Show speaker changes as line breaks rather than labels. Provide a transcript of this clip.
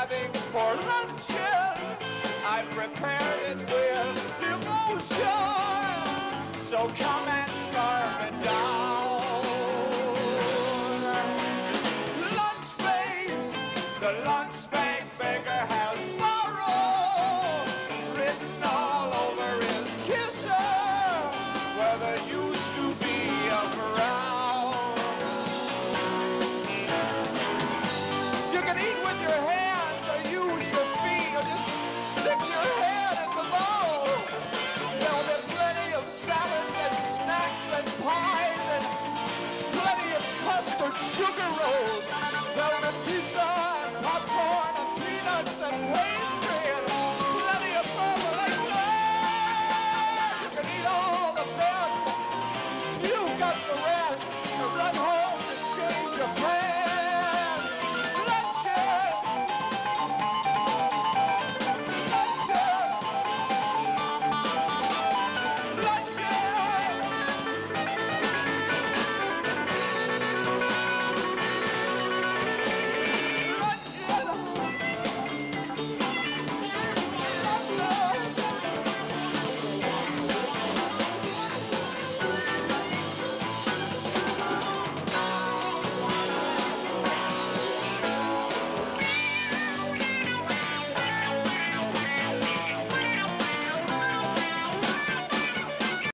having for luncheon. I prepared it with devotion. So come and scarf it down. Lunch face, the lunch spank baker has borrowed. Written all over his kisser, where there stick your head